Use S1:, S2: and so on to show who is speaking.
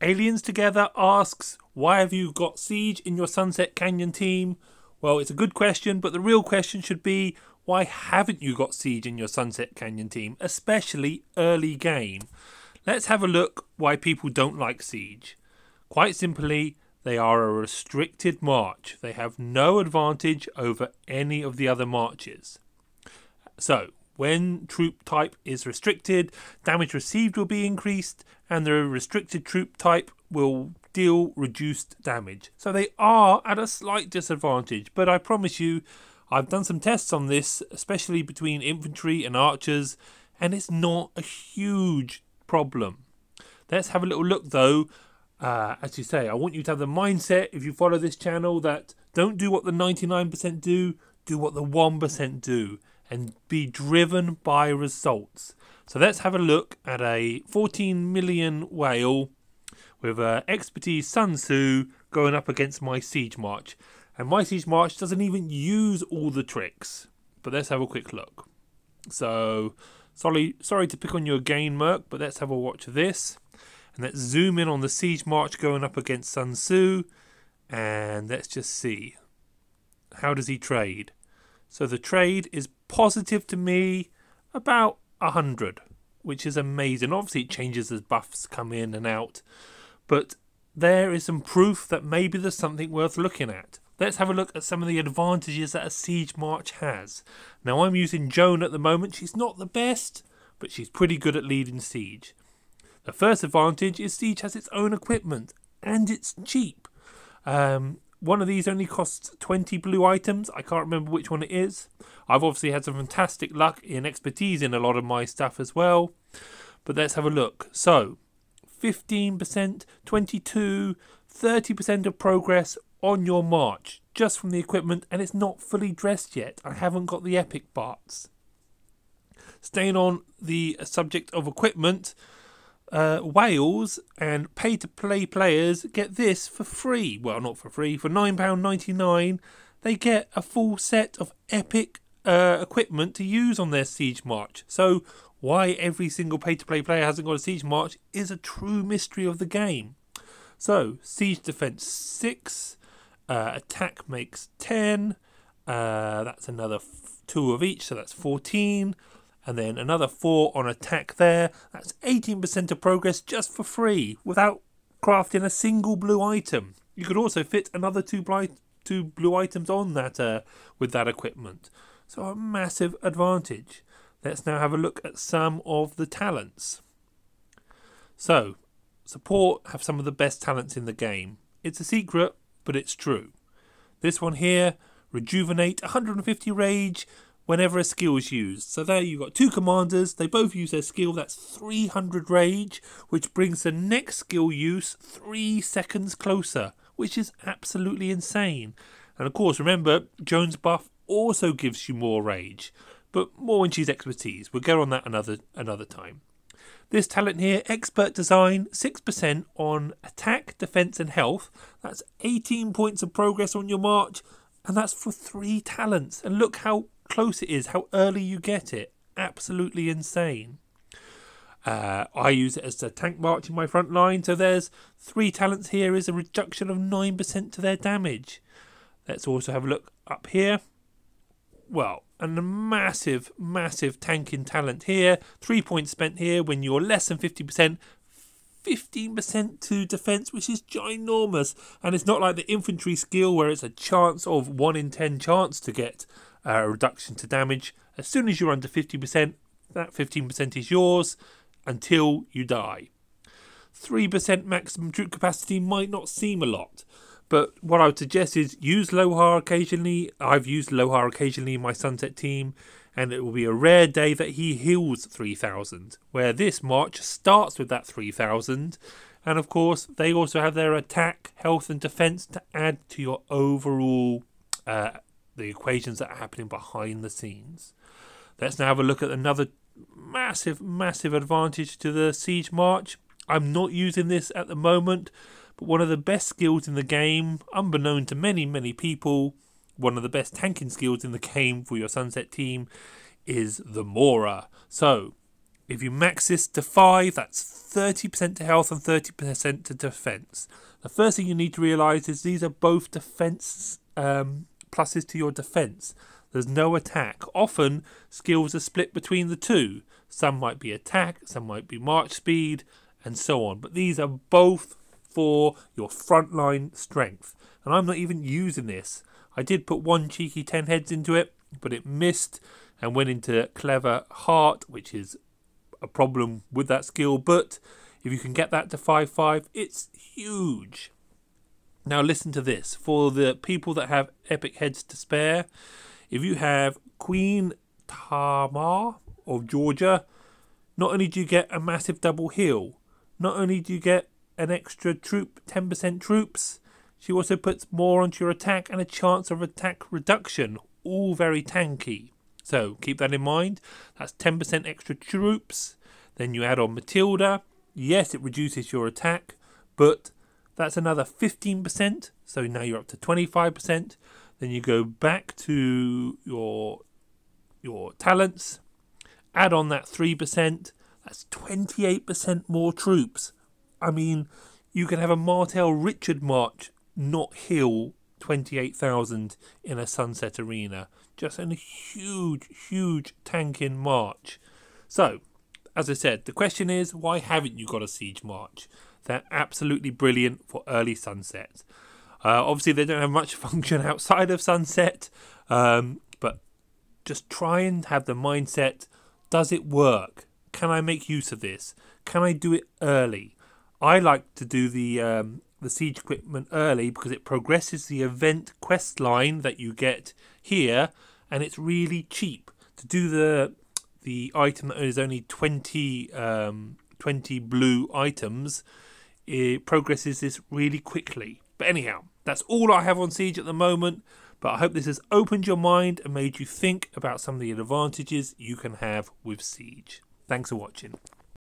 S1: Aliens Together asks, why have you got Siege in your Sunset Canyon team? Well, it's a good question, but the real question should be, why haven't you got Siege in your Sunset Canyon team, especially early game? Let's have a look why people don't like Siege. Quite simply, they are a restricted march. They have no advantage over any of the other marches. So, when troop type is restricted, damage received will be increased, and the restricted troop type will deal reduced damage. So they are at a slight disadvantage, but I promise you, I've done some tests on this, especially between infantry and archers, and it's not a huge problem. Let's have a little look though. Uh, as you say, I want you to have the mindset, if you follow this channel, that don't do what the 99% do, do what the 1% do, and be driven by results. So let's have a look at a 14 million whale with uh, expertise Sun Tzu going up against my Siege March. And my Siege March doesn't even use all the tricks. But let's have a quick look. So, sorry, sorry to pick on you again, Merc, but let's have a watch of this. And let's zoom in on the Siege March going up against Sun Tzu. And let's just see. How does he trade? So the trade is positive to me about 100, which is amazing. Obviously, it changes as buffs come in and out. But there is some proof that maybe there's something worth looking at. Let's have a look at some of the advantages that a Siege March has. Now, I'm using Joan at the moment. She's not the best, but she's pretty good at leading Siege. The first advantage is Siege has its own equipment, and it's cheap. Um, one of these only costs 20 blue items. I can't remember which one it is. I've obviously had some fantastic luck in expertise in a lot of my stuff as well. But let's have a look. So, 15%, 22, 30% of progress on your march just from the equipment and it's not fully dressed yet. I haven't got the epic parts. Staying on the subject of equipment, uh, whales and pay to play players get this for free. Well, not for free, for £9.99. They get a full set of epic uh, equipment to use on their Siege March. So, why every single pay to play player hasn't got a Siege March is a true mystery of the game. So, Siege Defense 6, uh, Attack makes 10, uh, that's another f- 2 of each, so that's 14 and then another 4 on attack there. That's 18% of progress just for free without crafting a single blue item. You could also fit another two, two blue items on that uh, with that equipment. So a massive advantage. Let's now have a look at some of the talents. So, support have some of the best talents in the game. It's a secret, but it's true. This one here, rejuvenate, 150 rage, whenever a skill is used. So there you've got two commanders, they both use their skill, that's 300 rage, which brings the next skill use three seconds closer, which is absolutely insane. And of course, remember, Joan's buff also gives you more rage, but more when she's expertise. We'll go on that another another time. This talent here, Expert Design, 6% on attack, defense, and health. That's 18 points of progress on your march, and that's for three talents. And look how close it is, how early you get it. Absolutely insane. Uh, I use it as a tank march in my front line, so there's three talents here is a reduction of 9% to their damage. Let's also have a look up here. Well, and a massive, massive tanking talent here. Three points spent here when you're less than 50%. 15% to defense, which is ginormous. And it's not like the infantry skill where it's a chance of 1 in 10 chance to get uh, a reduction to damage. As soon as you're under 50%, that 15% is yours until you die. 3% maximum troop capacity might not seem a lot, but what I would suggest is use Lohar occasionally. I've used Lohar occasionally in my Sunset team, and it will be a rare day that he heals 3000, where this march starts with that 3000. And of course, they also have their attack, health, and defense to add to your overall uh, the equations that are happening behind the scenes. Let's now have a look at another massive, massive advantage to the Siege March. I'm not using this at the moment, but one of the best skills in the game, unbeknown to many, many people, one of the best tanking skills in the game for your Sunset team is the Mora. So, If you max this to 5, that's 30% to health and 30% to defense. The first thing you need to realize is these are both defense um, pluses to your defense. There's no attack. Often, skills are split between the two. Some might be attack, some might be march speed, and so on. But these are both for your frontline strength. And I'm not even using this. I did put one cheeky 10 heads into it, but it missed and went into clever heart, which is a problem with that skill. But if you can get that to 5 5, it's huge. Now, listen to this for the people that have epic heads to spare. If you have Queen Tamar of Georgia, not only do you get a massive double heal, not only do you get an extra troop, 10% troops, she also puts more onto your attack and a chance of attack reduction, all very tanky. So keep that in mind. That's 10% extra troops. Then you add on Matilda. Yes, it reduces your attack, but that's another 15%. So now you're up to 25%. Then you go back to your your talents, add on that 3%, that's 28% more troops. I mean, you can have a Martel Richard march not heal 28,000 in a Sunset Arena. Just in a huge, huge tank in march. So, as I said, the question is why haven't you got a Siege March? They're absolutely brilliant for early Sunset. Uh, obviously, they don't have much function outside of Sunset, um, but just try and have the mindset does it work? Can I make use of this? Can I do it early? I like to do the um, the siege equipment early because it progresses the event quest line that you get here, and it's really cheap to do the the item that is only 20, um, 20 blue items. It progresses this really quickly. But anyhow, that's all I have on Siege at the moment. But I hope this has opened your mind and made you think about some of the advantages you can have with Siege. Thanks for watching.